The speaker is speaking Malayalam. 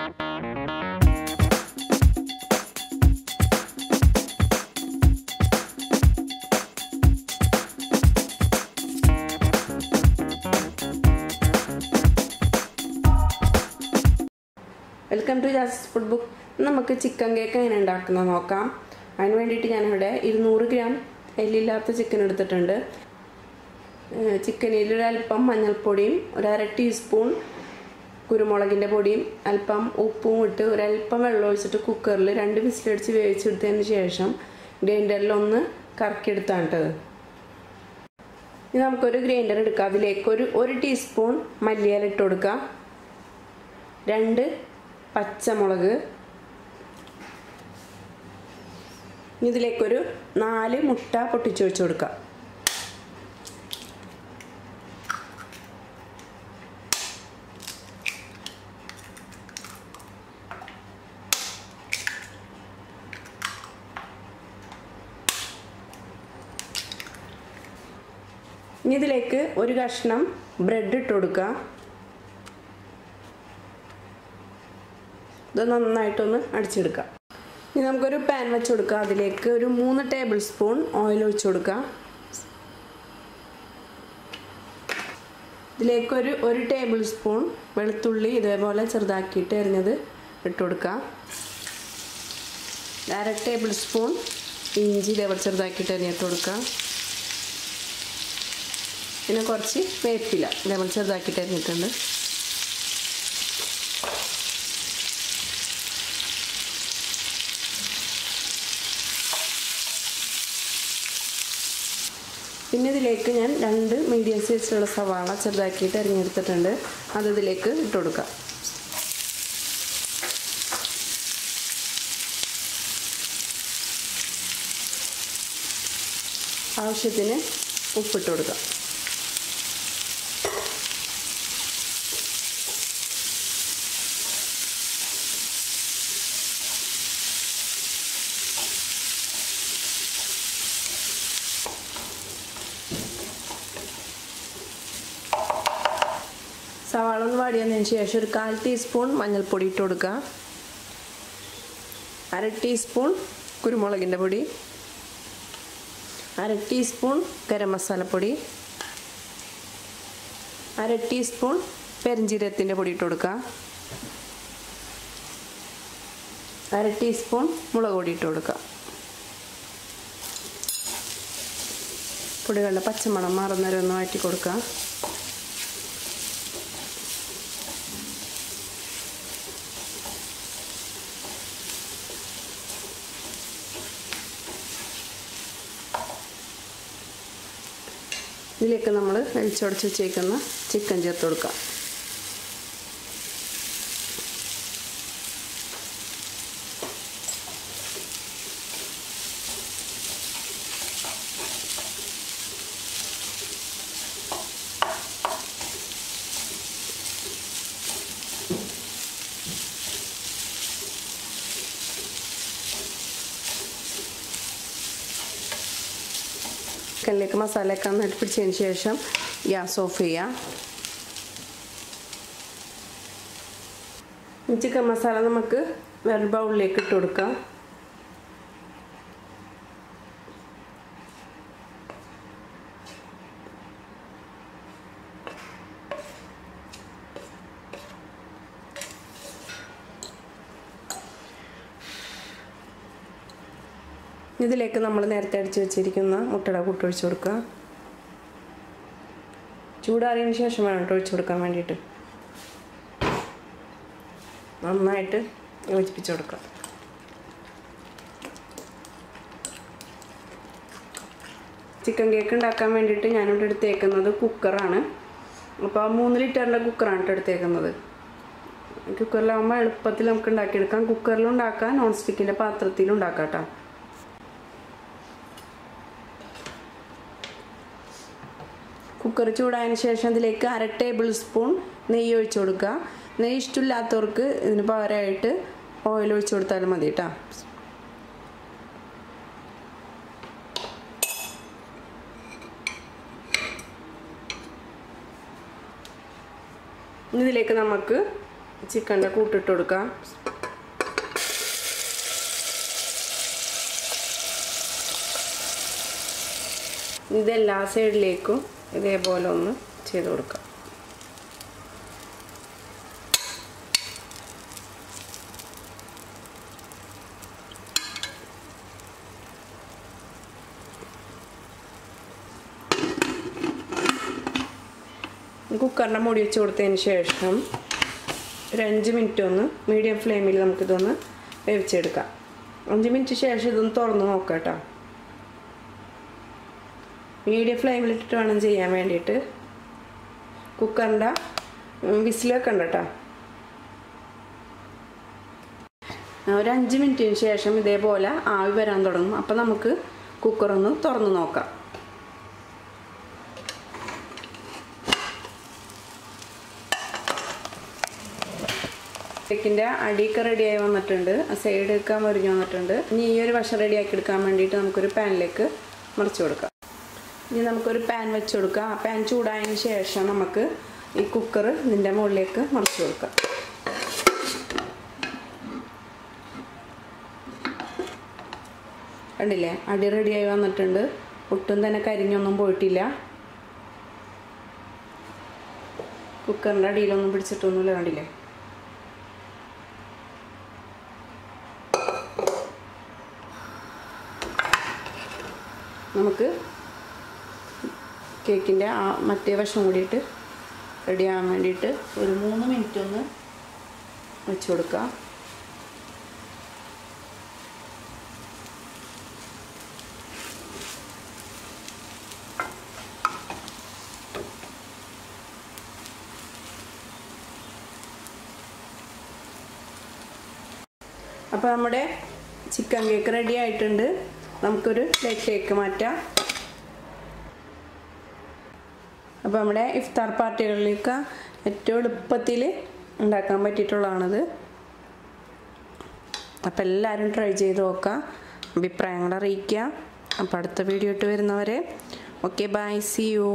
Welcome to Jaz food book നമുക്ക് ചിക്കൻ കേക്ക് എങ്ങനെ ഉണ്ടാക്കുന്നത് നോക്കാം. അതിന് വേണ്ടിയിട്ട് ഞാനിവിടെ ഇരുന്നൂറ് ഗ്രാം എല്ലില്ലാത്ത ചിക്കൻ എടുത്തിട്ടുണ്ട്. ചിക്കനിൽ ഒരല്പം മഞ്ഞൾപ്പൊടിയും ഒരര ടീസ്പൂൺ കുരുമുളകിന്റെ പൊടിയും അല്പം ഉപ്പും ഇട്ട് ഒരല്പം വെള്ളം ഒഴിച്ചിട്ട് കുക്കറിൽ രണ്ട് വിസിലടിച്ച് വേവിച്ചെടുത്തതിന് ശേഷം ഗ്രൈൻഡറിൽ ഒന്ന് കറക്കിയെടുത്താണ് ഇനി നമുക്കൊരു ഗ്രൈൻഡർ എടുക്കാം. അതിലേക്ക് ഒരു ഒരു ടീസ്പൂൺ മല്ലിയില ഇട്ട് കൊടുക്കുക രണ്ട് പച്ചമുളക്. ഇതിലേക്കൊരു നാല് മുട്ട പൊട്ടിച്ചു വെച്ച് കൊടുക്കാം. ഇനി ഇതിലേക്ക് ഒരു കഷ്ണം ബ്രെഡ് ഇട്ട് കൊടുക്കുക ഇത് നന്നായിട്ടൊന്ന് അടിച്ചെടുക്കുക ഇനി നമുക്കൊരു പാൻ വെച്ച് കൊടുക്കുക അതിലേക്ക് ഒരു മൂന്ന് ടേബിൾ സ്പൂൺ ഓയിൽ ഒഴിച്ചു കൊടുക്കുക ഇതിലേക്ക് ഒരു ടേബിൾ സ്പൂൺ വെളുത്തുള്ളി ഇതേപോലെ ചെറുതാക്കിയിട്ട് എറിഞ്ഞത് ഇട്ട് കൊടുക്കുക അര ടേബിൾ സ്പൂൺ ഇഞ്ചി ഇതേപോലെ ചെറുതാക്കിയിട്ട് എറിഞ്ഞിട്ട് കൊടുക്കാം. പിന്നെ കുറച്ച് വേപ്പില ലെമൺ ചെറുതാക്കിയിട്ട് എറിഞ്ഞിട്ടുണ്ട് പിന്നെ ഇതിലേക്ക് ഞാൻ രണ്ട് മീഡിയം സൈസിലുള്ള സവാള ചെറുതാക്കിയിട്ട് അരിഞ്ഞെടുത്തിട്ടുണ്ട്. അത് ഇതിലേക്ക് ഇട്ട് കൊടുക്കാം. ആവശ്യത്തിന് ഉപ്പിട്ട് കൊടുക്കാം. സവാള ഒന്ന് വാടിയതിന് ശേഷം ഒരു കാൽ ടീസ്പൂൺ മഞ്ഞൾപ്പൊടി ഇട്ട് കൊടുക്കുക. അര ടീസ്പൂൺ കുരുമുളകിന്റെ പൊടി. അര ടീസ്പൂൺ ഗരം മസാലപ്പൊടി അര ടീസ്പൂൺ പെരഞ്ചീരത്തിന്റെ പൊടി ഇട്ട് കൊടുക്കുക. അര ടീസ്പൂൺ മുളക് പൊടി ഇട്ട് കൊടുക്കുക. പൊടികളുടെ പച്ചമണം മാറുന്നവരെ ഒന്ന് മാറ്റി കൊടുക്കുക. ഇതിലേക്ക് നമ്മൾ വെളിച്ചുടച്ച് വെച്ചേക്കുന്ന ചിക്കൻ ചേർത്ത് കൊടുക്കാം. ചിക്കനിലേക്ക് മസാലയൊക്കെ നന്നായിട്ട് പിടിച്ചതിന് ശേഷം ഗ്യാസ് ഓഫ് ചെയ്യാം. ചിക്കൻ മസാല നമുക്ക് വേറെ ബൗളിലേക്ക് ഇട്ട് കൊടുക്കാം. ഇതിലേക്ക് നമ്മൾ നേരത്തെ അടിച്ച് വെച്ചിരിക്കുന്ന മുട്ടയുടെ കൂട്ട് ഒഴിച്ചു കൊടുക്കുക. ചൂടാറിയതിന് ശേഷം വേണം കേട്ടോ ഒഴിച്ചു കൊടുക്കാൻ വേണ്ടിയിട്ട്. നന്നായിട്ട് യോജിപ്പിച്ച് കൊടുക്കുക. ചിക്കൻ കേക്ക് ഉണ്ടാക്കാൻ വേണ്ടിയിട്ട് ഞാനിവിടെ എടുത്തേക്കുന്നത് കുക്കറാണ്. അപ്പോൾ മൂന്ന് ലിറ്ററിന്റെ കുക്കറാണ് കേട്ടോ എടുത്തേക്കുന്നത്. കുക്കറിലാകുമ്പോൾ എളുപ്പത്തിൽ നമുക്ക് ഉണ്ടാക്കിയെടുക്കാം. കുക്കറിലും ഉണ്ടാക്കാം നോൺ സ്റ്റിക്കിന്റെ പാത്രത്തിലും ഉണ്ടാക്കാം കേട്ടോ. കുക്കർ ചൂടായതിന് ശേഷം അതിലേക്ക് അര ടേബിൾ സ്പൂൺ നെയ്യ് ഒഴിച്ചു കൊടുക്കുക. നെയ്യ് ഇഷ്ടമില്ലാത്തവർക്ക് ഇതിന് പകരമായിട്ട് ഓയിൽ ഒഴിച്ചു കൊടുത്താലും മതി കേട്ടോ. ഇതിലേക്ക് നമുക്ക് ചിക്കന്റെ കൂട്ടിട്ട് കൊടുക്കാം. ഇതെല്ലാ സൈഡിലേക്കും ഇതേപോലെ ഒന്ന് ചെയ്ത് കൊടുക്കാം. കുക്കറിന്റെ മുടി വെച്ച് കൊടുത്തതിന് ശേഷം ഒരു അഞ്ച് മിനിറ്റ് ഒന്ന് മീഡിയം ഫ്ലെയിമിൽ നമുക്കിതൊന്ന് വേവിച്ചെടുക്കാം. അഞ്ച് മിനിറ്റ് ശേഷം ഇതൊന്ന് തുറന്ന് നോക്കാം കേട്ടോ. മീഡിയം ഫ്ലെയിമിലിട്ടിട്ട് വേണം ചെയ്യാൻ വേണ്ടിയിട്ട്. കുക്കറിന്റെ വിസിലൊക്കെ ഉണ്ട് കേട്ടോ. ഒരു അഞ്ച് മിനിറ്റിന് ശേഷം ഇതേപോലെ ആവി വരാൻ തുടങ്ങും. അപ്പോൾ നമുക്ക് കുക്കറൊന്ന് തുറന്ന് നോക്കാം. കേക്കിന്റെ അടിയൊക്കെ റെഡിയായി വന്നിട്ടുണ്ട്. സൈഡ് എടുക്കാൻ മറിഞ്ഞ് വന്നിട്ടുണ്ട്. ഇനി ഈ ഒരു വശം റെഡിയാക്കി എടുക്കാൻ വേണ്ടിയിട്ട് നമുക്കൊരു പാനിലേക്ക് മറിച്ച് കൊടുക്കാം. ഇനി നമുക്കൊരു പാൻ വെച്ച് കൊടുക്കാം. ആ പാൻ ചൂടായതിന് ശേഷം നമുക്ക് ഈ കുക്കർ ഇതിന്റെ മുകളിലേക്ക് മറിച്ച് കൊടുക്കാം. കണ്ടില്ലേ? അടി റെഡിയായി വന്നിട്ടുണ്ട്. ഒട്ടും തന്നെ കരിഞ്ഞൊന്നും പോയിട്ടില്ല. കുക്കറിന്റെ അടിയിലൊന്നും പിടിച്ചിട്ടൊന്നുമില്ല കണ്ടില്ലേ? നമുക്ക് കേക്കിന്റെ ആ മറ്റേ വശം കൂടിയിട്ട് റെഡി ആകാൻ വേണ്ടിയിട്ട് ഒരു മൂന്ന് മിനിറ്റ് ഒന്ന് വെച്ച് കൊടുക്കുക അപ്പോൾ നമ്മുടെ ചിക്കൻ കേക്ക് റെഡി ആയിട്ടുണ്ട്. നമുക്കൊരു പ്ലേറ്റിലേക്ക് മാറ്റാം. അപ്പോൾ നമ്മുടെ ഇഫ്താർ പാർട്ടികളിലേക്ക് ഏറ്റവും എളുപ്പത്തിൽ ഉണ്ടാക്കാൻ പറ്റിയിട്ടുള്ളതാണത്. അപ്പോൾ എല്ലാവരും ട്രൈ ചെയ്ത് നോക്കാം അഭിപ്രായങ്ങൾ അറിയിക്കുക. അപ്പോൾ അടുത്ത വീഡിയോ ഇട്ട് വരുന്നവരെ. Okay bye C U